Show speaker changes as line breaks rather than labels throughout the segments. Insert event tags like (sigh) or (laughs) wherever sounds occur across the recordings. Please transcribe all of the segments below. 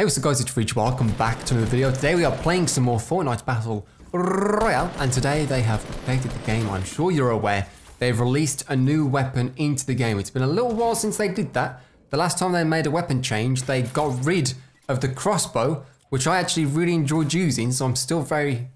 Hey what's up guys, it's Rich. Welcome back to another video. Today we are playing some more Fortnite Battle Royale and today they have updated the game. I'm sure you're aware. They've released a new weapon into the game. It's been a little while since they did that. The last time they made a weapon change, they got rid of the crossbow, which I actually really enjoyed using, so I'm still very,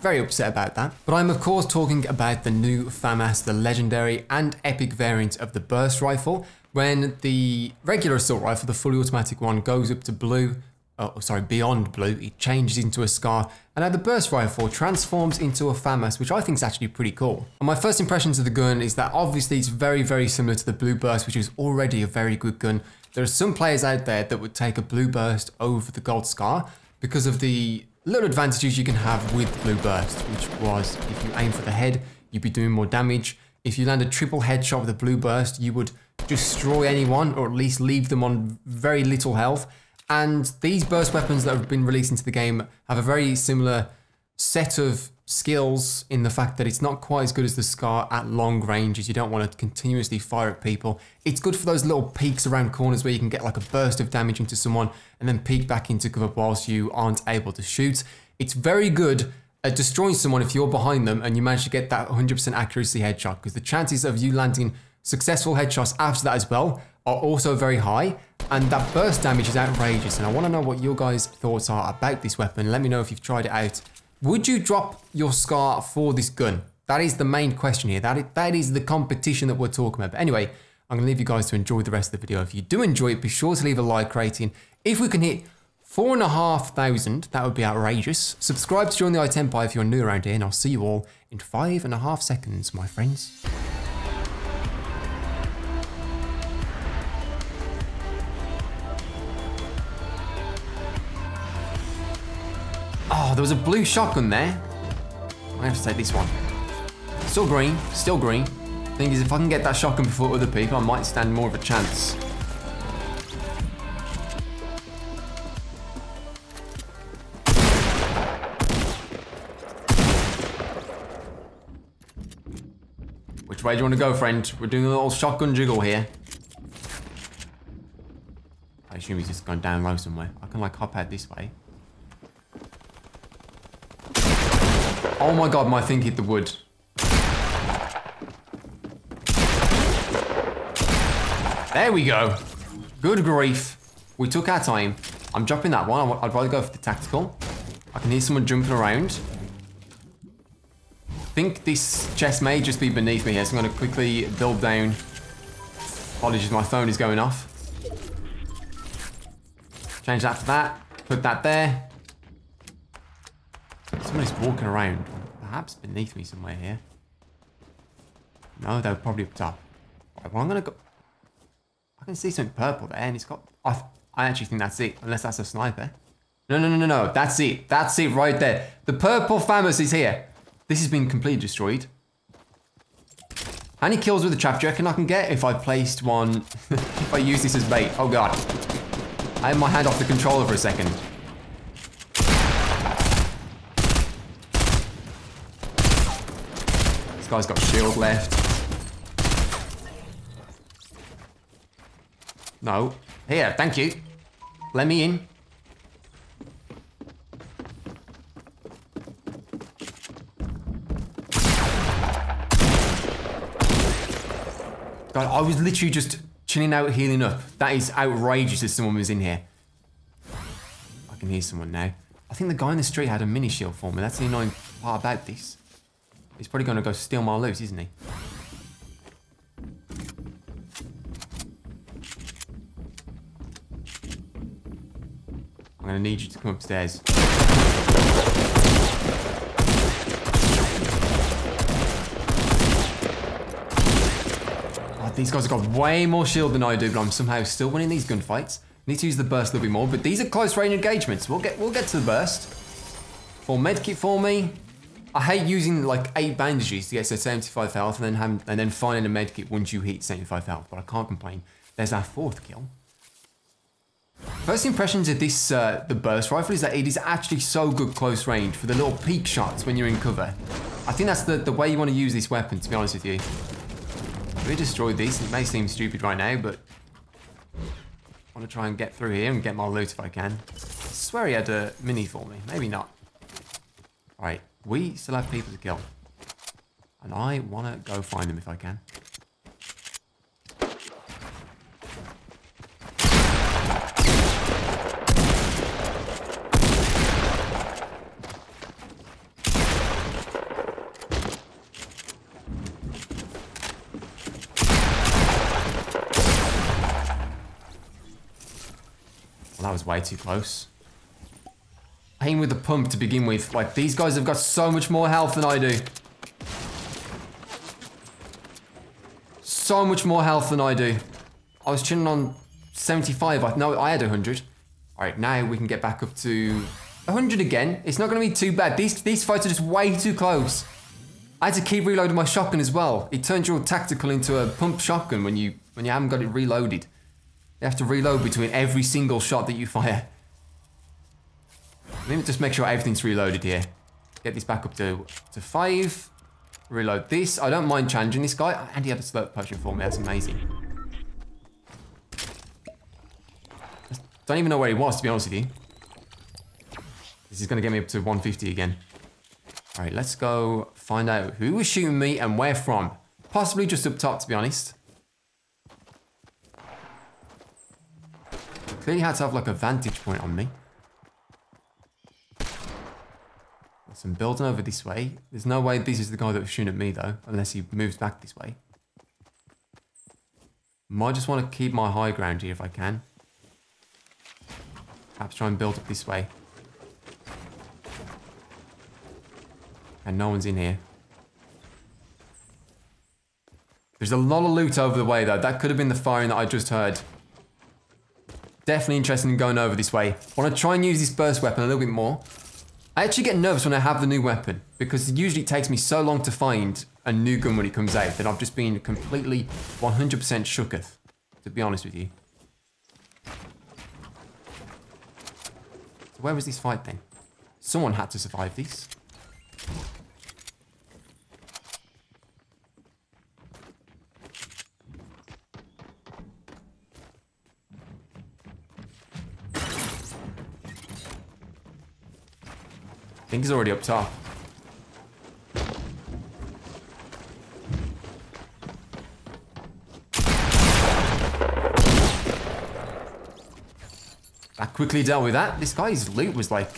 very upset about that. But I'm of course talking about the new FAMAS, the legendary and epic variant of the burst rifle. When the regular assault rifle, the fully automatic one, goes up to blue, oh sorry, beyond blue, it changes into a scar, and now the burst rifle transforms into a FAMAS, which I think is actually pretty cool. And my first impressions of the gun is that obviously it's very, very similar to the blue burst, which is already a very good gun. There are some players out there that would take a blue burst over the gold scar because of the little advantages you can have with blue burst, which was if you aim for the head, you'd be doing more damage. If you land a triple headshot with a blue burst, you would destroy anyone or at least leave them on very little health. And these burst weapons that have been released into the game have a very similar set of skills in the fact that it's not quite as good as the Scar at long ranges. You don't want to continuously fire at people. It's good for those little peeks around corners where you can get like a burst of damage into someone and then peek back into cover whilst you aren't able to shoot. It's very good at destroying someone if you're behind them and you manage to get that 100% accuracy headshot because the chances of you landing successful headshots after that as well are also very high and that burst damage is outrageous and I want to know what your guys thoughts are about this weapon. Let me know if you've tried it out. Would you drop your SCAR for this gun? That is the main question here. That is, that is the competition that we're talking about. But anyway, I'm to leave you guys to enjoy the rest of the video. If you do enjoy it, be sure to leave a like rating. If we can hit four and a half thousand, that would be outrageous. Subscribe to join the iTempire Empire if you're new around here and I'll see you all in five and a half seconds, my friends. Oh, there was a blue shotgun there. I have to take this one. Still green, still green. Thing is, if I can get that shotgun before other people, I might stand more of a chance. Which way do you want to go, friend? We're doing a little shotgun jiggle here. I assume he's just gone down low somewhere. I can like hop out this way. Oh my god, my thing hit the wood. There we go. Good grief. We took our time. I'm dropping that one. I'd rather go for the tactical. I can hear someone jumping around. I think this chest may just be beneath me here, so I'm going to quickly build down. Apologies, my phone is going off. Change that for that. Put that there. Somebody's walking around. Perhaps beneath me somewhere here. No, they're probably up top. Right, well, I'm going to go... I can see something purple there, and it's got... I, I actually think that's it, unless that's a sniper. No, no, no, no, no. That's it. That's it right there. The purple FAMAS is here. This has been completely destroyed. Many kills with the trap I can get if I placed one... (laughs) if I use this as bait? Oh, God. I had my hand off the controller for a second. Guy's got shield left. No. Here, thank you. Let me in. God, I was literally just chilling out, healing up. That is outrageous if someone was in here. I can hear someone now. I think the guy in the street had a mini shield for me. That's the annoying part about this. He's probably going to go steal my loot, isn't he? I'm going to need you to come upstairs. Oh, these guys have got way more shield than I do, but I'm somehow still winning these gunfights. Need to use the burst a little bit more, but these are close range engagements. We'll get we'll get to the burst. Full medkit for me. I hate using like eight bandages to get to 75 health and then having, and then finding a medkit once you hit 75 health, but I can't complain. There's our fourth kill. First impressions of this, uh, the burst rifle, is that it is actually so good close range for the little peek shots when you're in cover. I think that's the, the way you want to use this weapon, to be honest with you. We destroyed this. It may seem stupid right now, but I want to try and get through here and get my loot if I can. swear he had a mini for me. Maybe not. Alright, we still have people to kill. And I want to go find them if I can. Well, that was way too close. Aim with the pump to begin with. Like, these guys have got so much more health than I do. So much more health than I do. I was chilling on 75. I No, I had 100. Alright, now we can get back up to 100 again. It's not going to be too bad. These, these fights are just way too close. I had to keep reloading my shotgun as well. It turns your tactical into a pump shotgun when you when you haven't got it reloaded. You have to reload between every single shot that you fire. Let me just make sure everything's reloaded here. Get this back up to, to five. Reload this. I don't mind challenging this guy. And he had a slurp potion for me. That's amazing. I Don't even know where he was, to be honest with you. This is going to get me up to 150 again. All right, let's go find out who was shooting me and where from. Possibly just up top, to be honest. Clearly had to have like a vantage point on me. Some building over this way. There's no way this is the guy that was shooting at me though, unless he moves back this way. Might just want to keep my high ground here if I can. Perhaps try and build up this way. And no one's in here. There's a lot of loot over the way though. That could have been the firing that I just heard. Definitely interested in going over this way. Want to try and use this burst weapon a little bit more. I actually get nervous when I have the new weapon because it usually takes me so long to find a new gun when it comes out that I've just been completely 100% shooketh, to be honest with you. So where was this fight then? Someone had to survive this. Think he's already up top. I quickly dealt with that. This guy's loot was like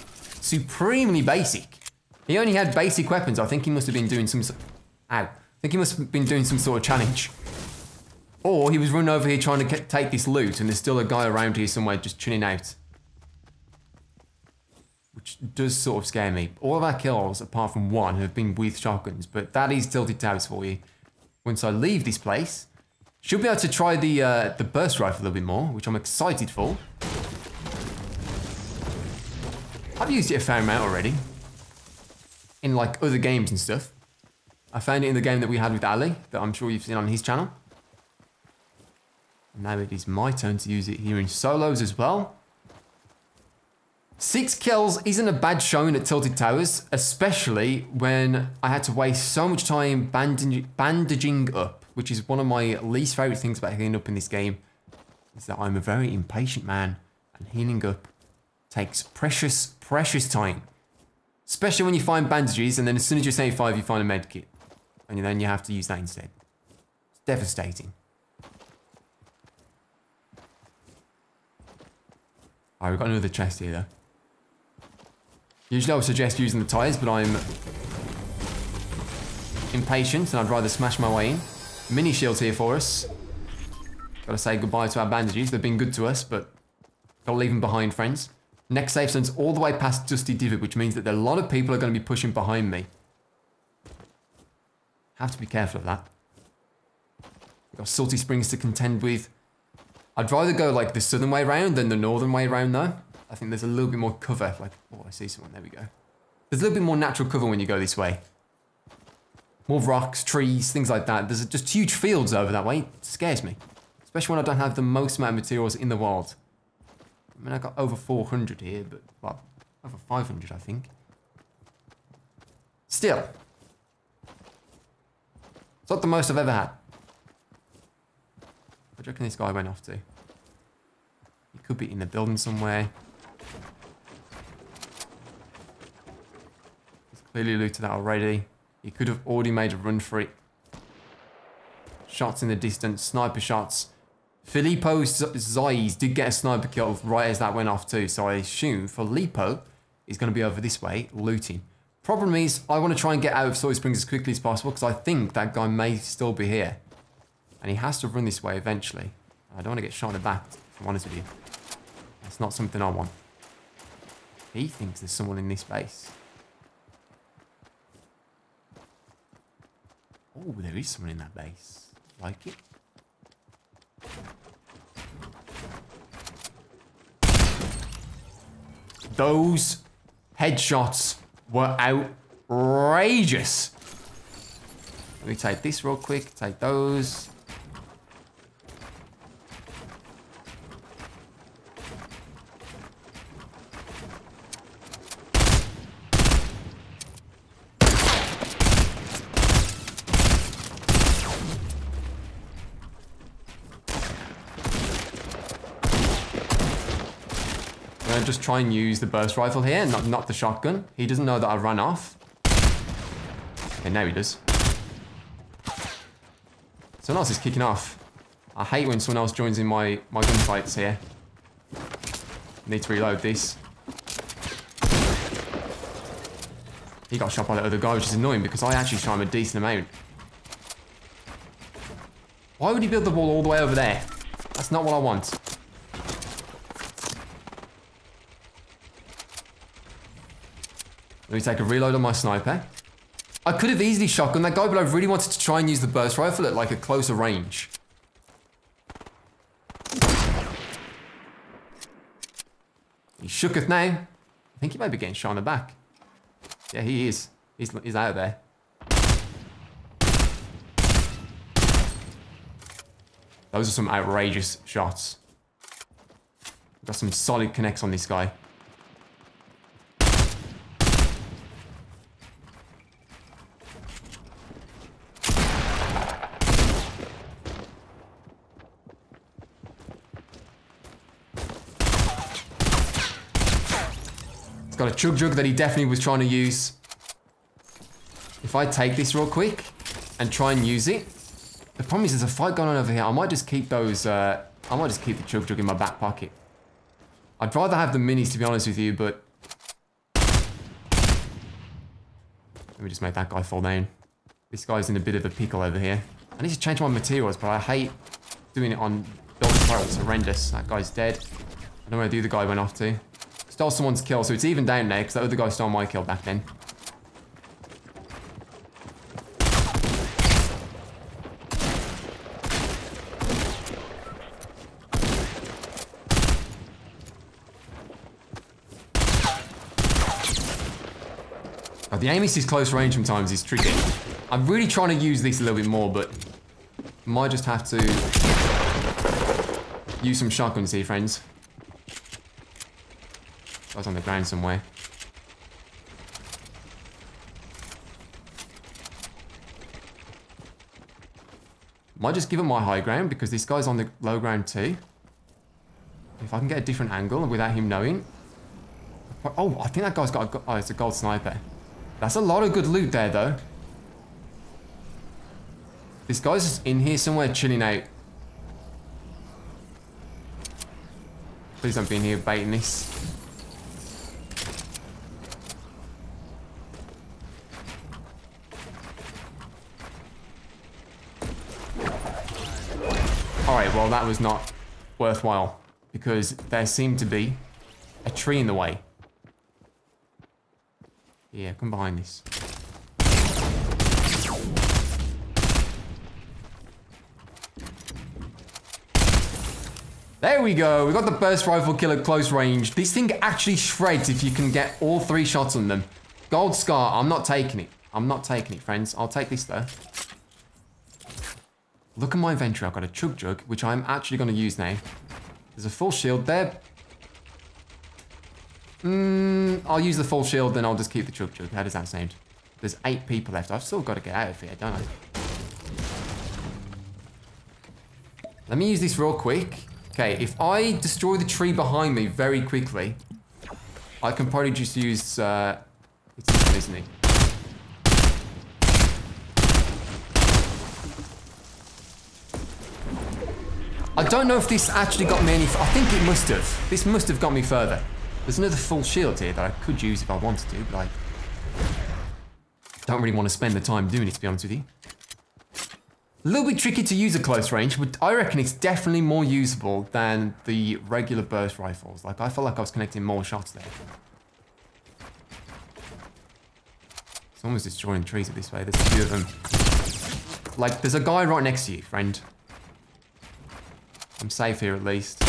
supremely basic. He only had basic weapons. I think he must have been doing some... Ow. I think he must have been doing some sort of challenge. Or he was running over here trying to take this loot and there's still a guy around here somewhere just chilling out which does sort of scare me. All of our kills, apart from one, have been with shotguns, but that is Tilted Towers for you. Once I leave this place, should be able to try the uh, the burst rifle a little bit more, which I'm excited for. I've used it a fair amount already. In like other games and stuff. I found it in the game that we had with Ali, that I'm sure you've seen on his channel. now it is my turn to use it here in solos as well. Six kills isn't a bad showing at Tilted Towers, especially when I had to waste so much time bandaging, bandaging up, which is one of my least favourite things about healing up in this game, is that I'm a very impatient man, and healing up takes precious, precious time. Especially when you find bandages, and then as soon as you say five, you find a med kit. And then you have to use that instead. It's devastating. Alright, we've got another chest here though. Usually I would suggest using the tyres, but I'm impatient and I'd rather smash my way in. Mini shields here for us. Gotta say goodbye to our bandages. They've been good to us, but gotta leave them behind, friends. Next safe zone's all the way past Dusty Divot, which means that a lot of people are going to be pushing behind me. Have to be careful of that. Got Salty Springs to contend with. I'd rather go like the southern way round than the northern way round though. I think there's a little bit more cover. Like, oh, I see someone. There we go. There's a little bit more natural cover when you go this way. More rocks, trees, things like that. There's just huge fields over that way. It scares me. Especially when I don't have the most amount of materials in the world. I mean, I've got over 400 here, but, well, over 500, I think. Still. It's not the most I've ever had. What do you reckon this guy went off to? He could be in the building somewhere. Clearly looted that already. He could have already made a run for it. Shots in the distance, sniper shots. Filippo Zais did get a sniper kill right as that went off too, so I assume Filippo is going to be over this way looting. Problem is, I want to try and get out of Salty Springs as quickly as possible because I think that guy may still be here. And he has to run this way eventually. I don't want to get shot in the back, if I'm honest with you. That's not something I want. He thinks there's someone in this base. Oh, there is someone in that base. Like it. Those headshots were outrageous. Let me take this real quick. Take those. Just try and use the burst rifle here, not, not the shotgun. He doesn't know that I ran off. Okay, now he does. Someone else is kicking off. I hate when someone else joins in my, my gunfights here. Need to reload this. He got shot by the other guy, which is annoying because I actually shot him a decent amount. Why would he build the wall all the way over there? That's not what I want. Let me take a reload on my sniper. I could have easily shotgun that guy, but I really wanted to try and use the burst rifle at like a closer range. He shooketh now. I think he might be getting shot in the back. Yeah, he is. He's, he's out there. Those are some outrageous shots. Got some solid connects on this guy. Got a chug jug that he definitely was trying to use. If I take this real quick and try and use it, the problem is there's a fight going on over here. I might just keep those, uh, I might just keep the chug jug in my back pocket. I'd rather have the minis to be honest with you, but... Let me just make that guy fall down. This guy's in a bit of a pickle over here. I need to change my materials, but I hate doing it on building turrets. It's horrendous. That guy's dead. I don't know where the other guy went off to. Stole someone's kill, so it's even down now, because that other guy stole my kill back then. Oh, the aim is close range sometimes is tricky. I'm really trying to use this a little bit more, but might just have to use some shotguns here, friends. I was on the ground somewhere. Might just give him my high ground because this guy's on the low ground too. If I can get a different angle without him knowing. Oh, I think that guy's got a... Oh, it's a gold sniper. That's a lot of good loot there, though. This guy's in here somewhere chilling out. Please don't be in here baiting this. Alright, well that was not worthwhile because there seemed to be a tree in the way. Yeah, come behind this. There we go. We got the burst rifle kill at close range. This thing actually shreds if you can get all three shots on them. Gold scar. I'm not taking it. I'm not taking it, friends. I'll take this, though. Look at my inventory. I've got a chug jug, which I'm actually going to use now. There's a full shield there. Mm, I'll use the full shield, then I'll just keep the chug jug. How does that sound? There's eight people left. I've still got to get out of here, don't I? Let me use this real quick. Okay, if I destroy the tree behind me very quickly, I can probably just use... Uh, it's isn't I don't know if this actually got me any... I think it must have. This must have got me further. There's another full shield here that I could use if I wanted to, but I don't really want to spend the time doing it, to be honest with you. A little bit tricky to use at close range, but I reckon it's definitely more usable than the regular burst rifles. Like, I felt like I was connecting more shots there. Someone's destroying trees at this way. There's a few of them. Like, there's a guy right next to you, friend. I'm safe here at least.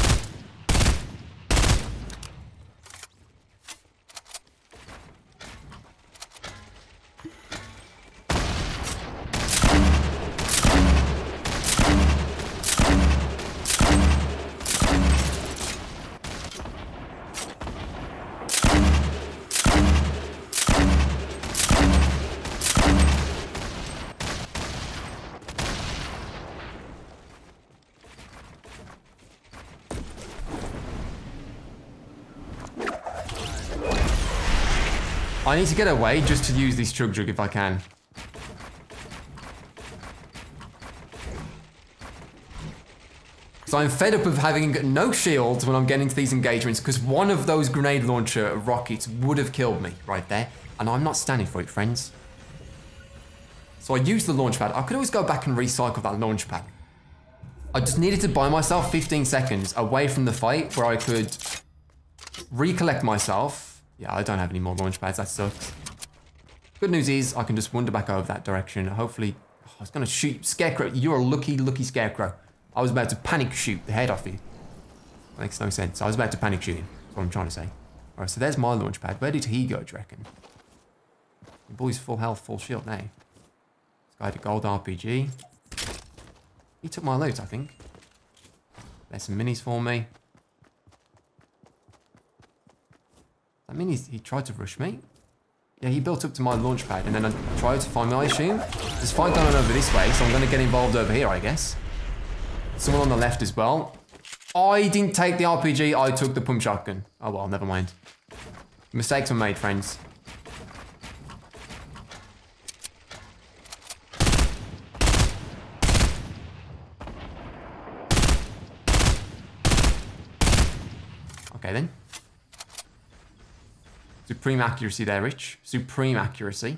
I need to get away just to use this chug jug if I can. So I'm fed up of having no shields when I'm getting to these engagements because one of those grenade launcher rockets would have killed me right there. And I'm not standing for it, friends. So I used the launch pad. I could always go back and recycle that launch pad. I just needed to buy myself 15 seconds away from the fight where I could recollect myself. Yeah, I don't have any more launch pads. That sucks. Good news is I can just wander back over that direction. Hopefully, oh, I was going to shoot Scarecrow. You're a lucky, lucky Scarecrow. I was about to panic shoot the head off you. Makes no sense. I was about to panic shoot him. That's what I'm trying to say. Alright, so there's my launch pad. Where did he go, do you reckon? The boy's full health, full shield now. This guy had a gold RPG. He took my loot, I think. There's some minis for me. That mean he tried to rush me? Yeah, he built up to my launch pad and then I tried to find me, I assume. There's fight going over this way, so I'm going to get involved over here, I guess. Someone on the left as well. I didn't take the RPG, I took the pump shotgun. Oh well, never mind. Mistakes were made, friends. Okay then. Supreme accuracy there, Rich. Supreme accuracy.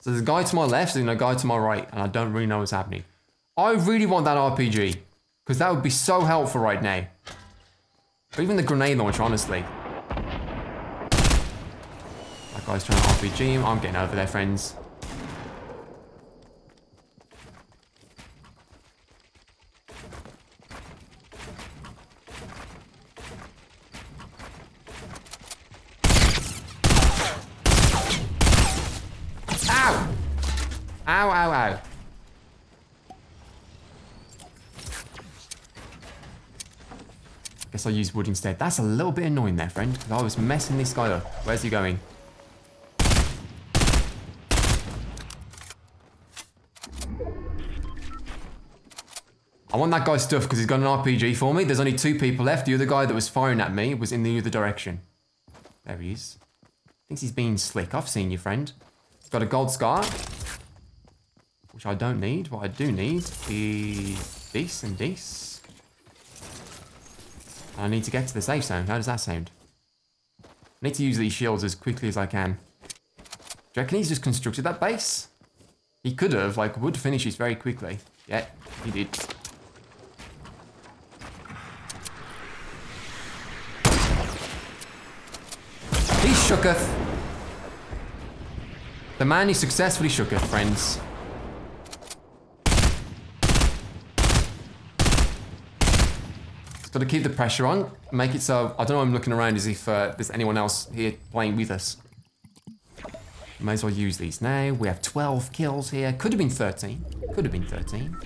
So there's a guy to my left and a guy to my right, and I don't really know what's happening. I really want that RPG, because that would be so helpful right now. Or even the grenade launcher, honestly. That guy's trying to RPG him. I'm getting over there, friends. Ow, ow, ow. Guess I'll use wood instead. That's a little bit annoying there, friend, because I was messing this guy up. Where's he going? I want that guy's stuff because he's got an RPG for me. There's only two people left. The other guy that was firing at me was in the other direction. There he is. Thinks he's being slick. I've seen you, friend. He's got a gold scar which I don't need. What I do need is this and this. I need to get to the safe zone. How does that sound? I need to use these shields as quickly as I can. Do you reckon he's just constructed that base? He could have, like, would finish this very quickly. Yeah, he did. He shooketh. The man is successfully shooketh, friends. Got to keep the pressure on, make it so, I don't know I'm looking around as if uh, there's anyone else here playing with us. May as well use these now. We have 12 kills here. Could have been 13. Could have been 13.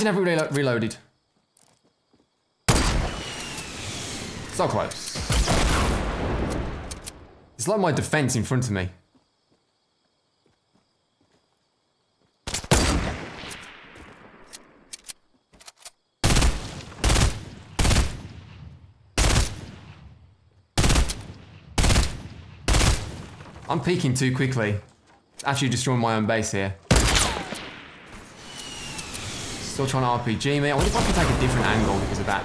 We relo reloaded. So close. It's like my defense in front of me. I'm peeking too quickly. Actually destroying my own base here. Still trying to RPG me. I wonder if I can take a different angle because of that.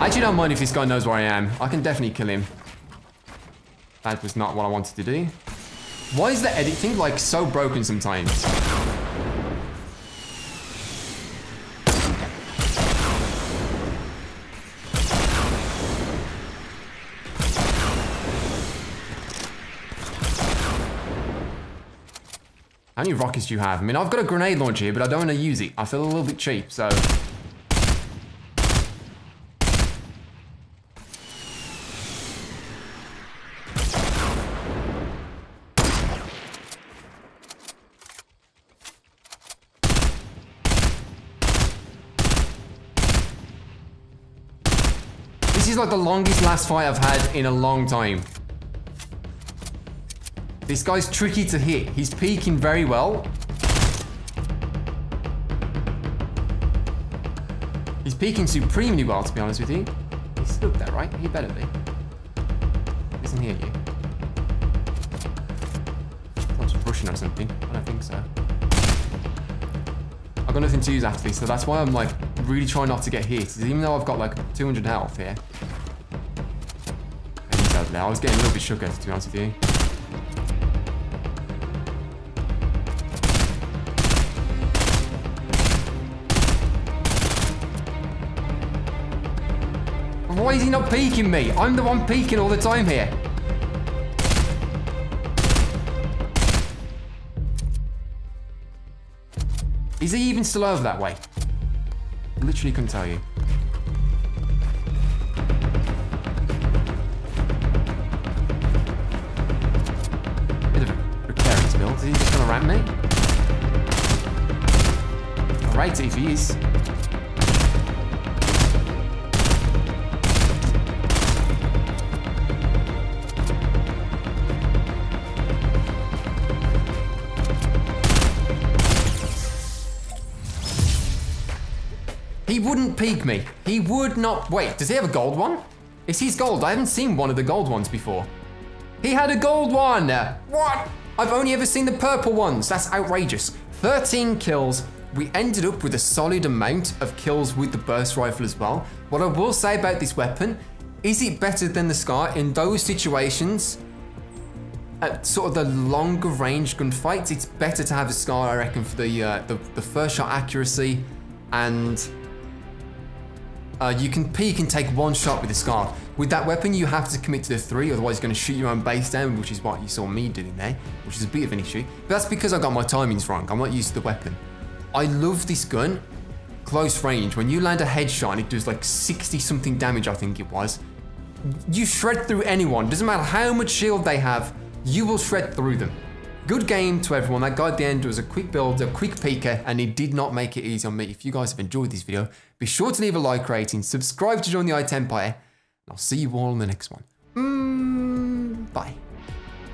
I actually don't mind if this guy knows where I am. I can definitely kill him. That was not what I wanted to do. Why is the editing like so broken sometimes? How many rockets do you have? I mean, I've got a grenade launcher here, but I don't want to use it. I feel a little bit cheap, so... This is like the longest last fight I've had in a long time. This guy's tricky to hit. He's peeking very well. He's peeking supremely well, to be honest with you. He's still there, right? He better be. Isn't hear you. I'm rushing or something. I don't think so. I've got nothing to use after this, so that's why I'm like really trying not to get hit. Even though I've got like 200 health here. I was getting a little bit shook to be honest with you. Why is he not peeking me? I'm the one peeking all the time here. Is he even still over that way? Literally couldn't tell you. Bit of a precarious build. Is he just gonna ram me? Alright, if he is. He wouldn't peek me. He would not. Wait, does he have a gold one? Is his gold? I haven't seen one of the gold ones before. He had a gold one. What? I've only ever seen the purple ones. That's outrageous. 13 kills. We ended up with a solid amount of kills with the burst rifle as well. What I will say about this weapon, is it better than the Scar in those situations? At sort of the longer range gunfights, it's better to have a Scar, I reckon, for the, uh, the, the first shot accuracy and uh, you can peek and take one shot with the Scar. With that weapon, you have to commit to the three, otherwise you're going to shoot your own base down, which is what you saw me doing there, which is a bit of an issue. But that's because I got my timings wrong. I'm not used to the weapon. I love this gun. Close range. When you land a headshot and it does like 60 something damage, I think it was, you shred through anyone. Doesn't matter how much shield they have, you will shred through them. Good game to everyone. That guy at the end was a quick build, a quick peeker, and he did not make it easy on me. If you guys have enjoyed this video, be sure to leave a like rating, subscribe to join the iTemp Empire, and I'll see you all in the next one. Mm, bye.